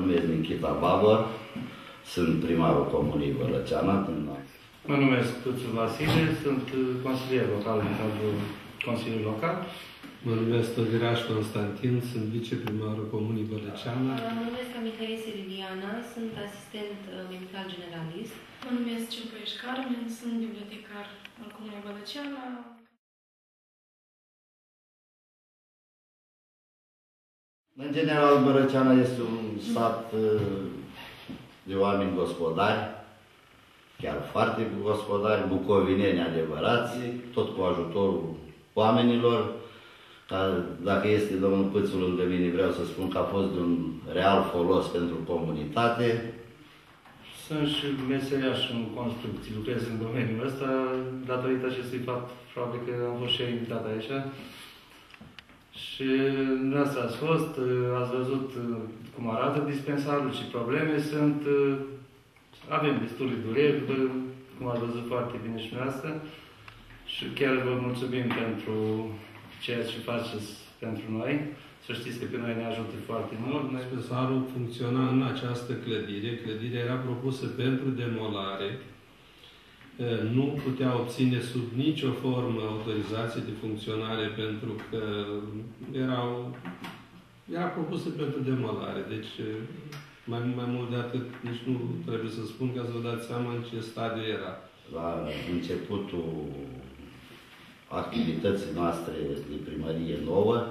numesc Nikita Babă, sunt primarul Comunii Vălăceana. Mă numesc Tuțu Vasile, sunt consilier local în cadrul Consiliului Local. Mă numesc Tăviraș Constantin, sunt viceprimarul Comunii Bălăceana. Mă numesc Amicărese Liliana, sunt asistent uh, medical generalist. Mă numesc Cimpăieș Șcarmen, sunt bibliotecar al Comunei Bălăceana. În general, Bărăceana este un sat uh, de oameni gospodari, chiar foarte gospodari, bucovineni adevărați, tot cu ajutorul oamenilor. Dacă este domnul Pâțul lângă mine, vreau să spun că a fost de un real folos pentru comunitate. Sunt și meseriaș în construcții, lucrez în domeniul ăsta, datorită acestui fapt, probabil că am fost și eu invitat aici. Și dumneavoastră ați fost, ați văzut cum arată dispensarul și probleme sunt, avem destule dureri, cum ați văzut foarte bine și dumneavoastră. Și chiar vă mulțumim pentru ceea ce faceți pentru noi. Să știți că pe noi ne ajută foarte mult. Dispensarul funcționa în această clădire. Clădirea era propusă pentru demolare. Nu putea obține sub nicio formă autorizație de funcționare pentru că erau, era propusă pentru demolare. Deci, mai, mai mult de atât, nici nu trebuie să spun ca să vă dați seama în ce stadiu era. La începutul activității noastre de primărie nouă,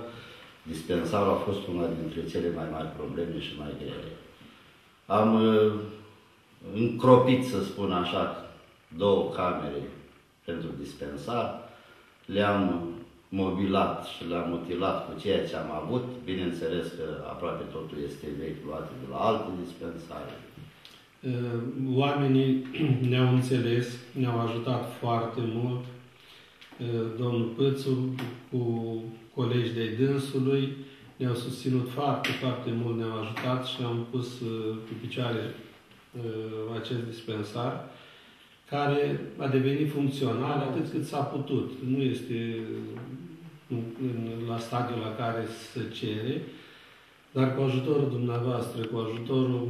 dispensarul a fost una dintre cele mai mari probleme și mai grele. Am uh, încropit, să spun așa, două camere pentru dispensar, le-am mobilat și le-am mutilat cu ceea ce am avut. Bineînțeles că aproape totul este vechi luat de la alte dispensare. Uh, oamenii ne-au înțeles, ne-au ajutat foarte mult domnul Pățu cu colegi de dânsului, ne-au susținut foarte, foarte mult, ne-au ajutat și am pus pe picioare acest dispensar, care a devenit funcțional atât cât s-a putut. Nu este la stadiul la care se cere, dar cu ajutorul dumneavoastră, cu ajutorul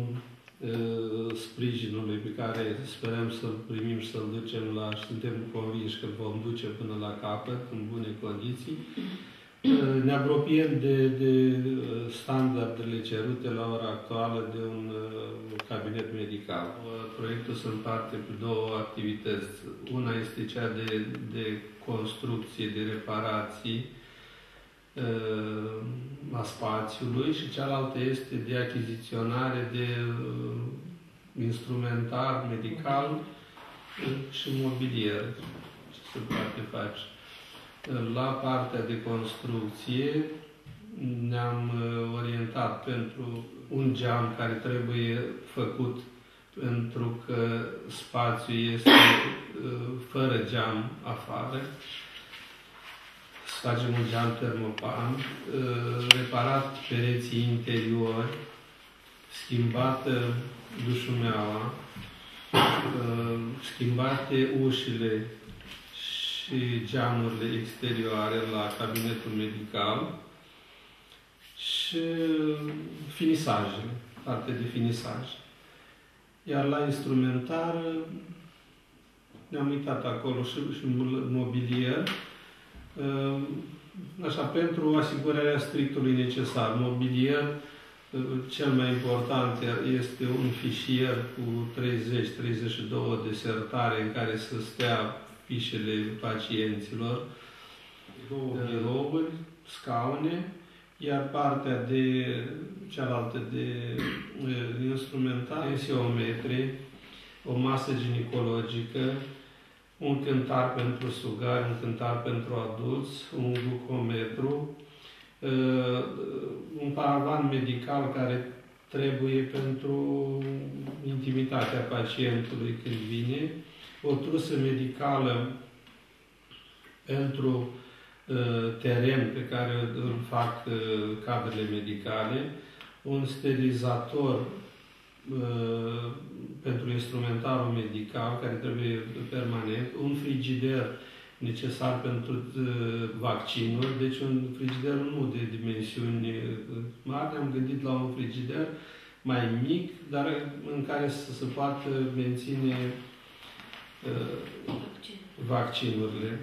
sprijinului pe care sperăm să-l primim și să-l ducem la, și suntem convinși că îl vom duce până la capăt, în bune condiții. Ne apropiem de, de standardele cerute la ora actuală de un cabinet medical. Proiectul se împarte pe două activități. Una este cea de, de construcție, de reparații, a spațiului și cealaltă este de achiziționare de uh, instrumentar medical și mobilier. Ce se poate face? La partea de construcție ne-am uh, orientat pentru un geam care trebuie făcut pentru că spațiul este uh, fără geam afară. Facem un geam termopan, uh, reparat pereții interiori, schimbată dușumeaua, uh, schimbate ușile și geamurile exterioare la cabinetul medical și finisajele, parte de finisaj. Iar la instrumentar ne-am uitat acolo și, și mobilier, Ehm, așa, pentru asigurarea strictului necesar. Mobilier, ehm, cel mai important este un fișier cu 30-32 de sertare în care să stea fișele pacienților, două birouri, scaune, iar partea de cealaltă de instrumentar, tensiometri, o masă ginecologică, un cântar pentru sugari, un cântar pentru adulți, un glucometru, uh, un paravan medical care trebuie pentru intimitatea pacientului când vine, o trusă medicală pentru uh, teren pe care îl fac uh, cadrele medicale, un sterilizator Uh, pentru instrumentarul medical, care trebuie permanent, un frigider necesar pentru uh, vaccinuri, deci un frigider nu de dimensiuni uh, mari, am gândit la un frigider mai mic, dar în care să se poată menține uh, Vaccin. Vaccinurile,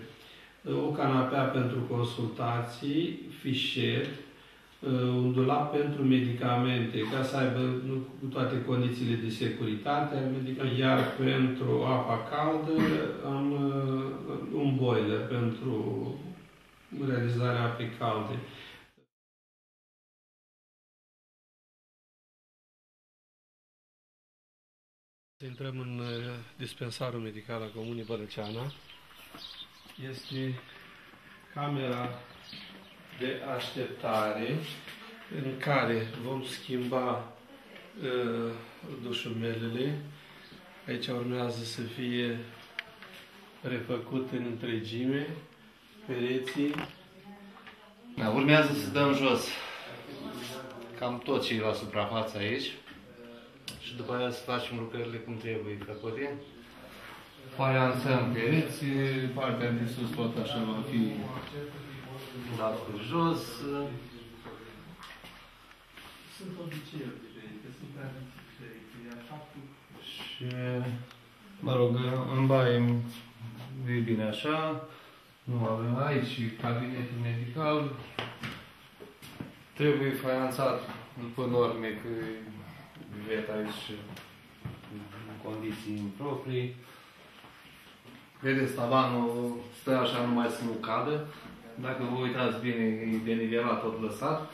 o canapea pentru consultații, fișet, un dulap pentru medicamente, ca să aibă nu, cu toate condițiile de securitate, medica- iar pentru apa caldă am uh, un boiler pentru realizarea apei calde. Intrăm în uh, dispensarul medical al Comunei Bărăceana. Este camera de așteptare în care vom schimba uh, dușumelele. Aici urmează să fie refăcut în întregime pereții. Da, urmează să dăm jos cam tot ce e la suprafață aici și după aceea să facem lucrările cum trebuie făcute. Faianțăm pereții, partea de sus tot așa va fi dat pe jos. Sunt obiceiuri diferite, sunt tradiții diferite, iar faptul Și, mă rog, în baie e bine așa. Nu avem aici cabinetul medical. Trebuie faianțat după norme că vivet aici în condiții improprii. Vedeți, tavanul stă așa numai să nu cadă. Dacă vă uitați bine, e denivelat tot lăsat.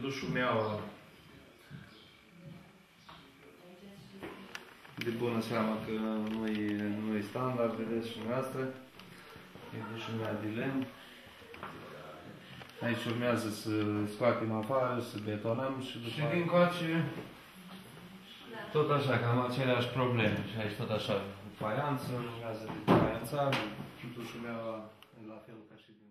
dușul meu de bună seamă că nu e, nu e standard, vedeți și noastră. E dușul meu de lemn. Aici urmează să scoatem afară, să betonăm și după Și din coace tot așa, cam aceleași probleme. Și aici tot așa, cu faianță, urmează de faianțare, dușul meu la fel ca și din